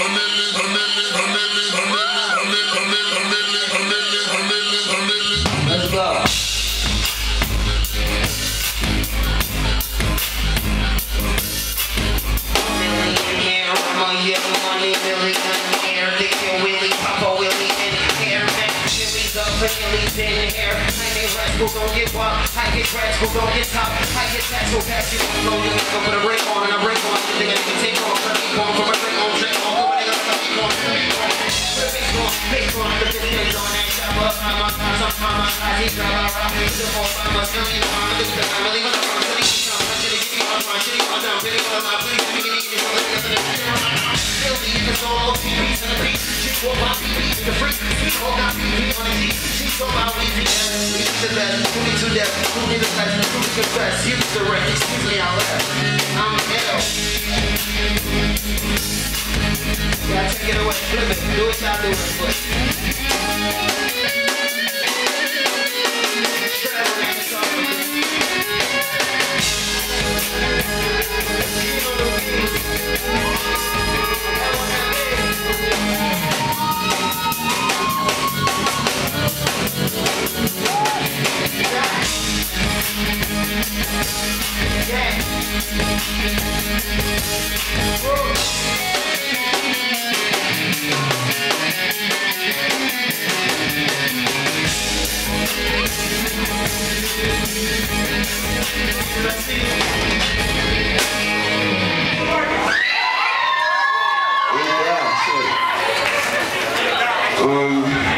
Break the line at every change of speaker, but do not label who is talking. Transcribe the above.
in the get wild. I get rats who gon' get top. I get tats who pass you. Go, you go for the break on I break on. Flip it, do it, y'all do it, flip it. Um,